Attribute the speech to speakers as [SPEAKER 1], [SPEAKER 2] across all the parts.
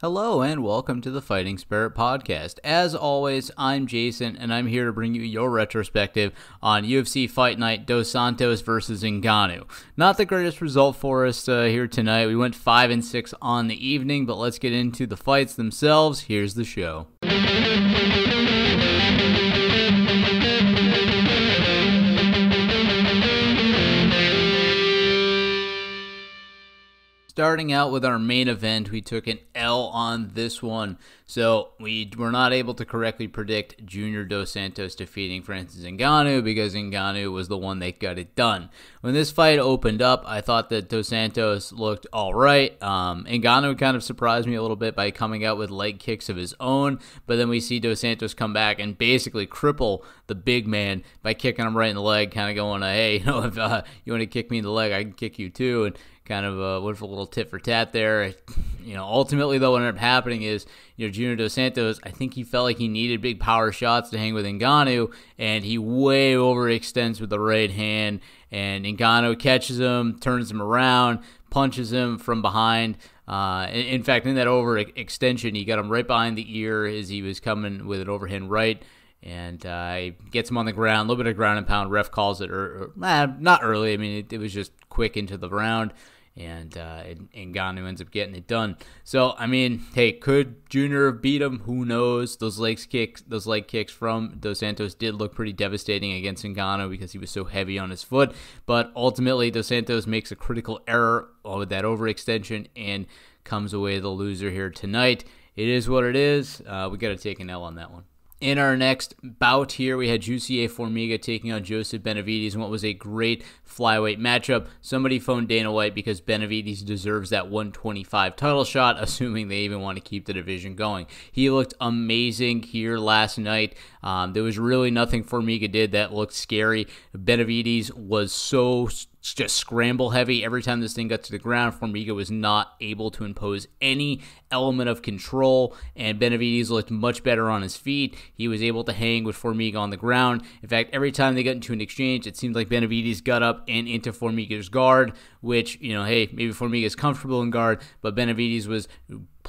[SPEAKER 1] Hello and welcome to the Fighting Spirit Podcast. As always, I'm Jason and I'm here to bring you your retrospective on UFC Fight Night Dos Santos versus Ngannou. Not the greatest result for us uh, here tonight. We went 5 and 6 on the evening, but let's get into the fights themselves. Here's the show. Starting out with our main event, we took an L on this one. So we were not able to correctly predict Junior Dos Santos defeating Francis Ngannou because Ngannou was the one that got it done. When this fight opened up, I thought that Dos Santos looked all right. Um, Ngannou kind of surprised me a little bit by coming out with leg kicks of his own, but then we see Dos Santos come back and basically cripple the big man by kicking him right in the leg, kind of going, "Hey, you know, if uh, you want to kick me in the leg, I can kick you too." And kind of a wonderful little tit for tat there. You know, ultimately though, what ended up happening is, you know, Junior Dos Santos, I think he felt like he needed big power shots to hang with Ngannou, and he way overextends with the right hand, and Ngannou catches him, turns him around, punches him from behind. Uh, in, fact, in that overextension, he got him right behind the ear as he was coming with an overhand right and uh, he gets him on the ground. A little bit of ground and pound. Ref calls it, or, or eh, not early. I mean, it, it, was just quick into the round and uh, and ends up getting it done. So I mean, hey, could Junior beat him? Who knows? Those legs kicks, those leg kicks from Dos Santos did look pretty devastating against Ngannou because he was so heavy on his foot. But ultimately, Dos Santos makes a critical error with that overextension and comes away the loser here tonight. It is what it is. Uh, we got to take an L on that one. In our next bout here, we had Jussier Formiga taking on Joseph Benavidez in what was a great flyweight matchup. Somebody phoned Dana White because Benavidez deserves that 125 title shot, assuming they even want to keep the division going. He looked amazing here last night. Um, there was really nothing Formiga did that looked scary. Benavidez was so just scramble heavy every time this thing got to the ground. Formiga was not able to impose any element of control, and Benavidez looked much better on his feet. He was able to hang with Formiga on the ground. In fact, every time they got into an exchange, it seemed like Benavidez got up and into Formiga's guard, which, you know, hey, maybe Formiga is comfortable in guard, but Benavidez was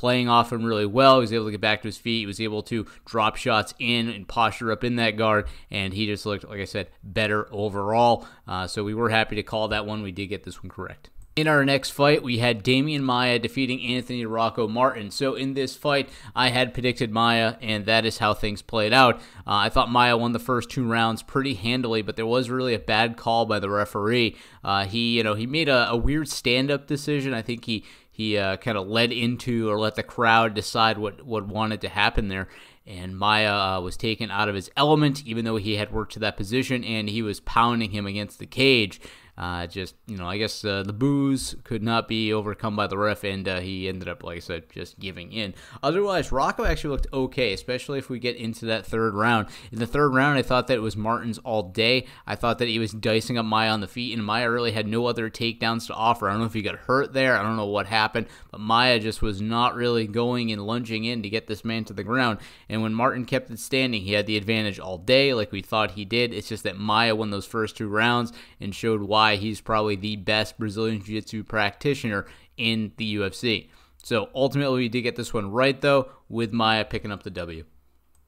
[SPEAKER 1] playing off him really well. He was able to get back to his feet. He was able to drop shots in and posture up in that guard, and he just looked, like I said, better overall. Uh, so we were happy to call that one. We did get this one correct. In our next fight, we had Demian Maia defeating Anthony Rocco Martin. So in this fight, I had predicted Maia, and that is how things played out. Uh, I thought Maia won the first two rounds pretty handily, but there was really a bad call by the referee. Uh, he, you know, he made a, a weird stand-up decision. I think he he uh, kind of led into or let the crowd decide what what wanted to happen there. And Maia uh, was taken out of his element, even though he had worked to that position, and he was pounding him against the cage. Uh, just you know, I guess uh, the booze could not be overcome by the ref, and uh, he ended up, like I said, just giving in. Otherwise, Rocco actually looked okay, especially if we get into that third round. In the third round, I thought that it was Martin's all day. I thought that he was dicing up Maia on the feet, and Maia really had no other takedowns to offer. I don't know if he got hurt there. I don't know what happened, but Maia just was not really going and lunging in to get this man to the ground. And when Martin kept it standing, he had the advantage all day, like we thought he did. It's just that Maia won those first two rounds and showed why why he's probably the best Brazilian Jiu Jitsu practitioner in the UFC. So ultimately, we did get this one right, though, with Maia picking up the W.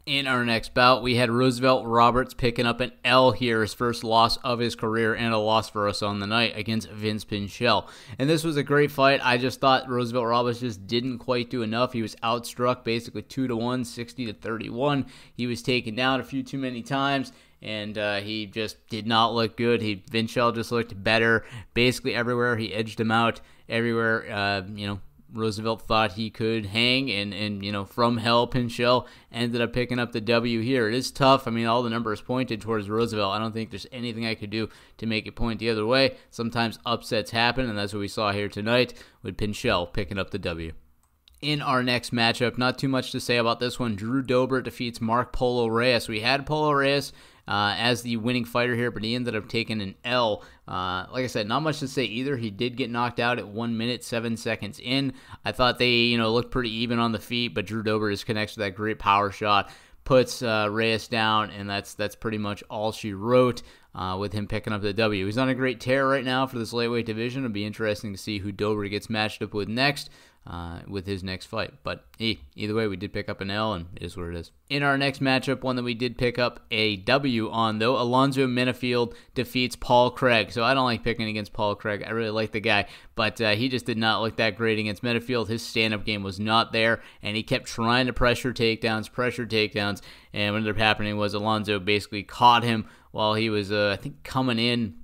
[SPEAKER 1] In our next bout, we had Roosevelt Roberts picking up an L here, his first loss of his career, and a loss for us on the night against Vinc Pichel. And this was a great fight. I just thought Roosevelt Roberts just didn't quite do enough. He was outstruck basically 2 to 1, 60 to 31. He was taken down a few too many times and uh, he just did not look good. He Vinchell just looked better basically everywhere. He edged him out everywhere. Uh, you know, Roosevelt thought he could hang, and and you know from hell, Pichel ended up picking up the W here. It is tough. I mean, all the numbers pointed towards Roosevelt. I don't think there's anything I could do to make it point the other way. Sometimes upsets happen, and that's what we saw here tonight with Pichel picking up the W in our next matchup. Not too much to say about this one. Drew Dober defeats Marco Polo Reyes. We had Polo Reyes uh, as the winning fighter here, but he ended up taking an L. Uh, like I said, not much to say either. He did get knocked out at one minute seven seconds in. I thought they, you know, looked pretty even on the feet, but Drew Dober just connects with that great power shot, puts uh, Reyes down, and that's that's pretty much all she wrote. Uh, with him picking up the W. He's on a great tear right now for this lightweight division. It'll be interesting to see who Dober gets matched up with next. Uh, with his next fight. But hey, either way, we did pick up an L, and it is what it is. In our next matchup, one that we did pick up a W on, though, Alonzo Menifield defeats Paul Craig. So I don't like picking against Paul Craig. I really like the guy, but uh, he just did not look that great against Menifield. His stand up game was not there, and he kept trying to pressure takedowns, pressure takedowns. And what ended up happening was Alonzo basically caught him while he was, uh, I think, coming in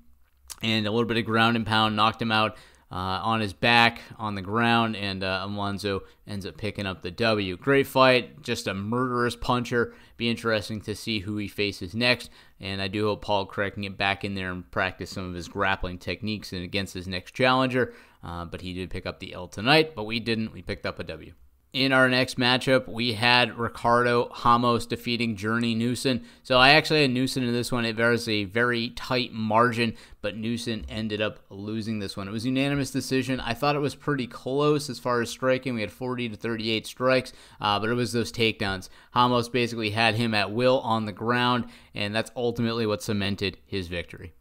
[SPEAKER 1] and a little bit of ground and pound knocked him out uh, on his back on the ground, and uh, Alonzo ends up picking up the W. Great fight, just a murderous puncher. Be interesting to see who he faces next, and I do hope Paul Craig can get back in there and practice some of his grappling techniques and against his next challenger. Uh, but he did pick up the L tonight, but we didn't. We picked up a W. In our next matchup, we had Ricardo Ramos defeating Journey Newson. So I actually had Newson in this one. It was a very tight margin, but Newson ended up losing this one. It was unanimous decision. I thought it was pretty close as far as striking. We had 40 to 38 strikes, uh, but it was those takedowns. Ramos basically had him at will on the ground, and that's ultimately what cemented his victory.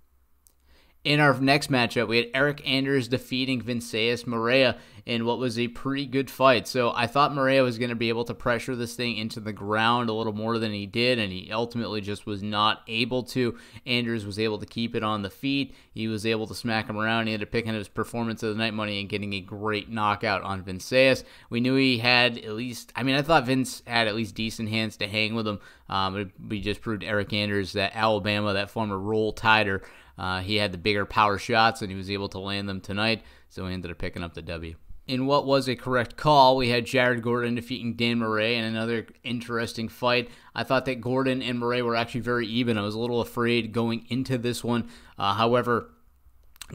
[SPEAKER 1] In our next matchup, we had Eryk Anders defeating Vinicius Moreira in what was a pretty good fight. So I thought Moreira was going to be able to pressure this thing into the ground a little more than he did, and he ultimately just was not able to. Anders was able to keep it on the feet. He was able to smack him around. He ended up picking up his performance of the night money and getting a great knockout on Vinicius. We knew he had at least, I mean, I thought Vince had at least decent hands to hang with him. Um, we just proved Eryk Anders that Alabama, that former roll tider, uh, he had the bigger power shots and he was able to land them tonight, so he ended up picking up the W. In what was a correct call, we had Jared Gordon defeating Dan Moret in another interesting fight. I thought that Gordon and Moret were actually very even. I was a little afraid going into this one. Uh, however,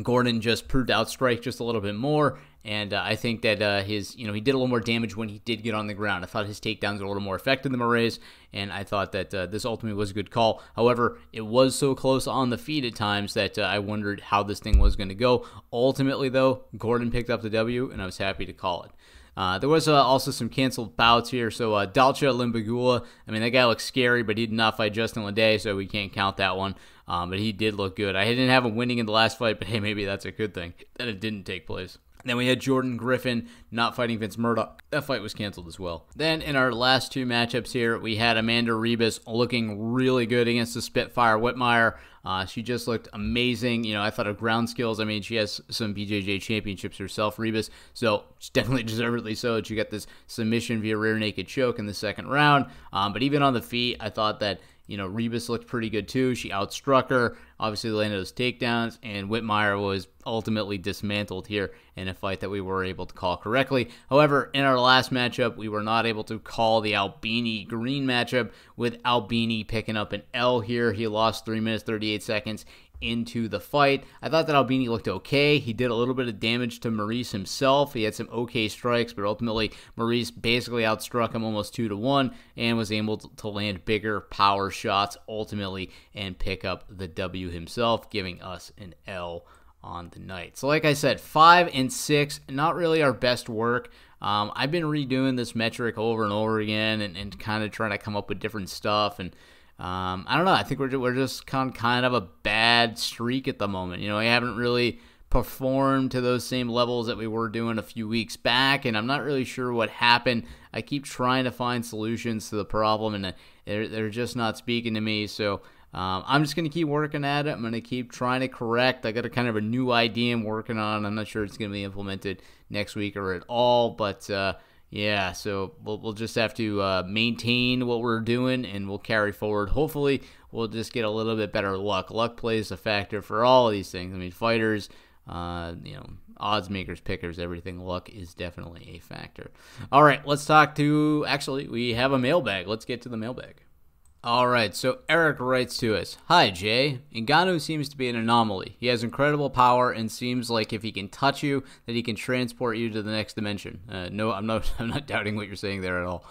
[SPEAKER 1] Gordon just proved outstrike just a little bit more, and uh, I think that uh, his, you know, he did a little more damage when he did get on the ground. I thought his takedowns were a little more effective than Moret's, and I thought that uh, this ultimately was a good call. However, it was so close on the feet at times that uh, I wondered how this thing was going to go. Ultimately, though, Gordon picked up the W, and I was happy to call it. Uh, there was uh, also some canceled bouts here. So uh, Dalcha Lungiambula, I mean, that guy looks scary, but he did not fight Justin Ledet, so we can't count that one. Um, but he did look good. I didn't have him winning in the last fight, but hey, maybe that's a good thing that it didn't take place. Then we had Jordan Griffin not fighting Vince Murdock. That fight was canceled as well. Then in our last two matchups here, we had Amanda Ribas looking really good against the Spitfire Whitmire. Uh, she just looked amazing. You know, I thought of ground skills. I mean, she has some BJJ championships herself, Ribas. So definitely deservedly so. She got this submission via rear naked choke in the second round. Um, but even on the feet, I thought that you know, Ribas looked pretty good too. She outstruck her, obviously landed those takedowns, and Whitmire was ultimately dismantled here in a fight that we were able to call correctly. However, in our last matchup, we were not able to call the Albini Greene matchup with Albini picking up an L here. He lost 3 minutes 38 seconds into the fight. I thought that Albini looked okay. He did a little bit of damage to Maurice himself. He had some okay strikes, but ultimately Maurice basically outstruck him almost two to one and was able to land bigger power shots ultimately and pick up the W himself, giving us an L on the night. So, like I said, five and six, not really our best work. Um, I've been redoing this metric over and over again and, and kind of trying to come up with different stuff and um, I don't know. I think we're we're just kind kind of a bad streak at the moment. You know, we haven't really performed to those same levels that we were doing a few weeks back, and I'm not really sure what happened. I keep trying to find solutions to the problem, and they're they're just not speaking to me. So. Um, I'm just going to keep working at it. I'm going to keep trying to correct. I got a kind of a new idea I'm working on. I'm not sure it's going to be implemented next week or at all, but uh, yeah, so we'll, we'll just have to uh, maintain what we're doing and we'll carry forward. Hopefully, we'll just get a little bit better luck. Luck plays a factor for all of these things. I mean, fighters, uh, you know, odds makers, pickers, everything. Luck is definitely a factor. All right, let's talk to. Actually, we have a mailbag. Let's get to the mailbag. All right, so Eric writes to us Hi, Jay. Ngannou seems to be an anomaly. He has incredible power and seems like if he can touch you, that he can transport you to the next dimension. Uh, no, I'm not, I'm not doubting what you're saying there at all.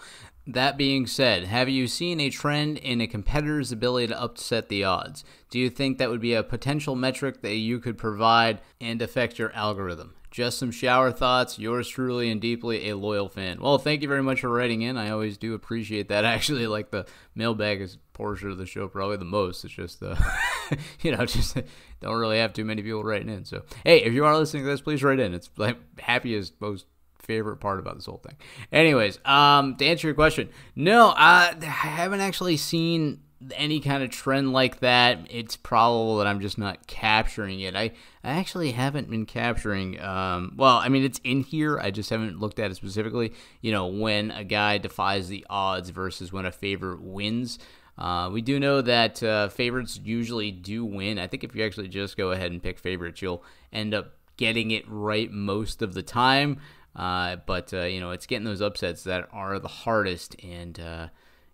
[SPEAKER 1] That being said, have you seen a trend in a competitor's ability to upset the odds? Do you think that would be a potential metric that you could provide and affect your algorithm? Just some shower thoughts. Yours truly and deeply a loyal fan. Well, thank you very much for writing in. I always do appreciate that. Actually, like the mailbag is portion of the show probably the most. It's just, uh, you know, just don't really have too many people writing in. So, hey, if you are listening to this, please write in. It's like happy as most favorite part about this whole thing. Anyways, um, to answer your question, no, I, I haven't actually seen any kind of trend like that. It's probable that I'm just not capturing it. I, I actually haven't been capturing. Um, well, I mean, it's in here. I just haven't looked at it specifically. You know, when a guy defies the odds versus when a favorite wins. Uh, we do know that uh, favorites usually do win. I think if you actually just go ahead and pick favorites, you'll end up getting it right most of the time. Uh, but uh, you know, it's getting those upsets that are the hardest, and uh,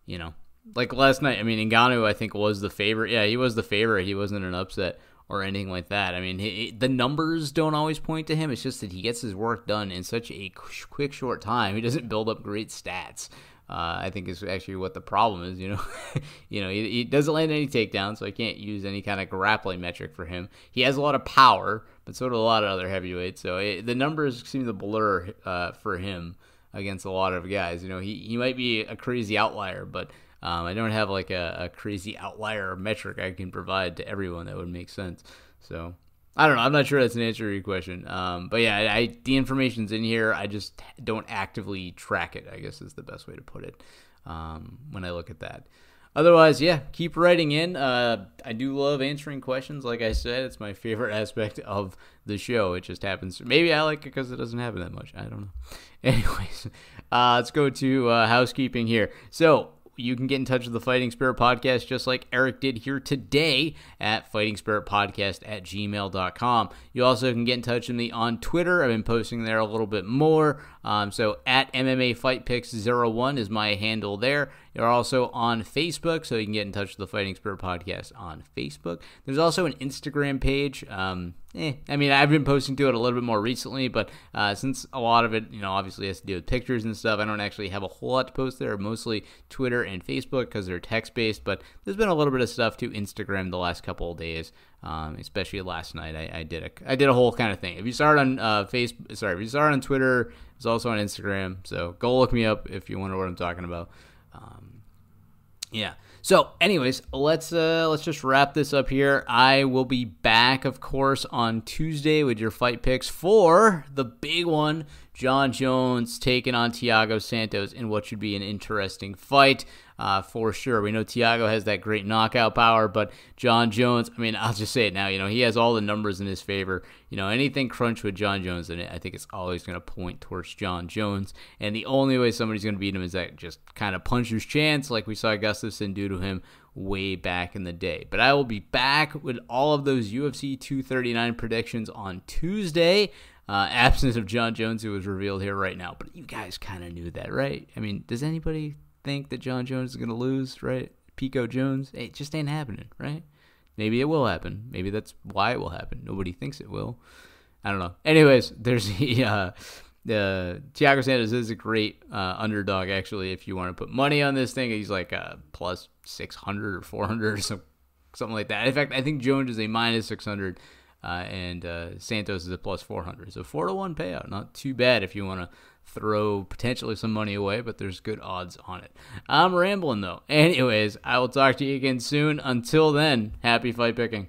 [SPEAKER 1] you know, like last night. I mean, Ngannou I think was the favorite. Yeah, he was the favorite. He wasn't an upset or anything like that. I mean, he, the numbers don't always point to him. It's just that he gets his work done in such a quick, short time. He doesn't build up great stats. Uh, I think is actually what the problem is. You know, you know he, he, doesn't land any takedowns, so I can't use any kind of grappling metric for him. He has a lot of power, but so do a lot of other heavyweights. So it, the numbers seem to blur uh, for him against a lot of guys. You know, he, he might be a crazy outlier, but um, I don't have like a, a crazy outlier metric I can provide to everyone that would make sense. So I don't know. I'm not sure that's an answer to your question. Um, but yeah, I, I, the information's in here. I just don't actively track it. I guess is the best way to put it. Um, when I look at that. Otherwise, yeah, keep writing in. Uh, I do love answering questions. Like I said, it's my favorite aspect of the show. It just happens. Maybe I like it because it doesn't happen that much. I don't know. Anyways, uh, let's go to uh, housekeeping here. So you can get in touch with the Fighting Spirit Podcast just like Eric did here today at Fighting Spirit Podcast at gmail.com. You also can get in touch with me on Twitter. I've been posting there a little bit more. Um, so at MMA Fight Picks 01 is my handle there. You're also on Facebook, so you can get in touch with the Fighting Spirit Podcast on Facebook. There's also an Instagram page. Um, eh, I mean, I've been posting to it a little bit more recently, but uh, since a lot of it, you know, obviously has to do with pictures and stuff, I don't actually have a whole lot to post there. Mostly Twitter and Facebook because they're text based, but there's been a little bit of stuff to Instagram the last couple of days. Um, especially last night, I, I, did a I did a whole kind of thing. If you start on uh, Facebook, sorry, if you start on Twitter, it's also on Instagram. So go look me up if you wonder what I'm talking about. Yeah. So, anyways, let's uh, let's just wrap this up here. I will be back, of course, on Tuesday with your fight picks for the big one: Jon Jones taking on Thiago Santos in what should be an interesting fight uh, for sure. We know Thiago has that great knockout power, but Jon Jones, I mean, I'll just say it now, you know, he has all the numbers in his favor. You know, anything crunch with Jon Jones in it, I think it's always going to point towards Jon Jones. And the only way somebody's going to beat him is that just kind of puncher's chance, like we saw Gustafsson do to him way back in the day. But I will be back with all of those UFC 239 predictions on Tuesday. Uh, absence of Jon Jones, who was revealed here right now. But you guys kind of knew that, right? I mean, does anybody think that Jon Jones is going to lose, right? Pico Jones, it just ain't happening, right? Maybe it will happen. Maybe that's why it will happen. Nobody thinks it will. I don't know. Anyways, there's the uh, the Thiago Santos is a great uh, underdog actually. If you want to put money on this thing, he's like a plus six hundred or four hundred or some, something like that. In fact, I think Jones is a minus six hundred. Uh, and uh, Santos is a plus 400. So 4 to 1 payout. Not too bad if you want to throw potentially some money away, but there's good odds on it. I'm rambling though. Anyways, I will talk to you again soon. Until then, happy fight picking.